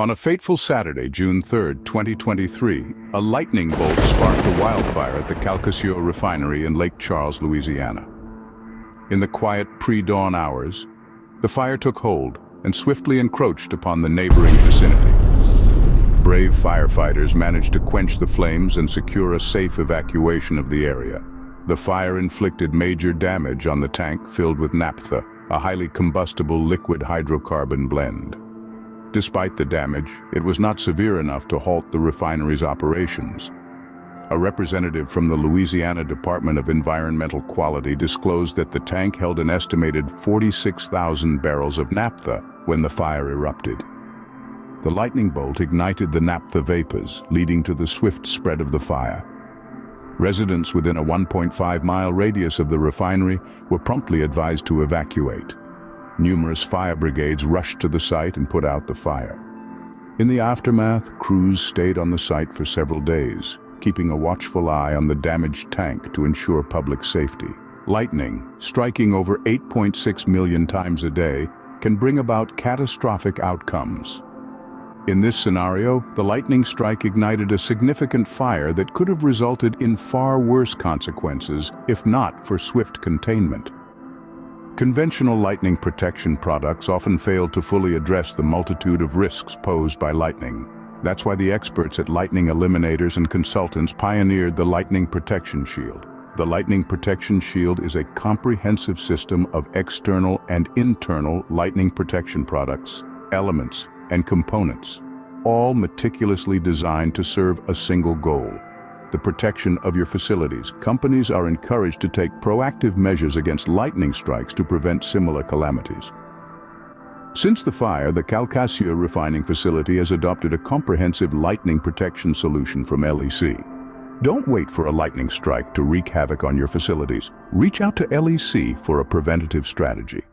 On a fateful Saturday, June 3, 2023, a lightning bolt sparked a wildfire at the Calcasieu refinery in Lake Charles, Louisiana. In the quiet pre-dawn hours, the fire took hold and swiftly encroached upon the neighboring vicinity. Brave firefighters managed to quench the flames and secure a safe evacuation of the area. The fire inflicted major damage on the tank filled with naphtha, a highly combustible liquid hydrocarbon blend. Despite the damage, it was not severe enough to halt the refinery's operations. A representative from the Louisiana Department of Environmental Quality disclosed that the tank held an estimated 46,000 barrels of naphtha when the fire erupted. The lightning bolt ignited the naphtha vapors, leading to the swift spread of the fire. Residents within a 1.5-mile radius of the refinery were promptly advised to evacuate. Numerous fire brigades rushed to the site and put out the fire. In the aftermath, crews stayed on the site for several days, keeping a watchful eye on the damaged tank to ensure public safety. Lightning, striking over 8.6 million times a day, can bring about catastrophic outcomes. In this scenario, the lightning strike ignited a significant fire that could have resulted in far worse consequences if not for swift containment. Conventional lightning protection products often fail to fully address the multitude of risks posed by lightning. That's why the experts at Lightning Eliminators and Consultants pioneered the Lightning Protection Shield. The Lightning Protection Shield is a comprehensive system of external and internal lightning protection products, elements, and components, all meticulously designed to serve a single goal, the protection of your facilities. Companies are encouraged to take proactive measures against lightning strikes to prevent similar calamities. Since the fire, the Calcasieu refining facility has adopted a comprehensive lightning protection solution from LEC. Don't wait for a lightning strike to wreak havoc on your facilities. Reach out to LEC for a preventative strategy.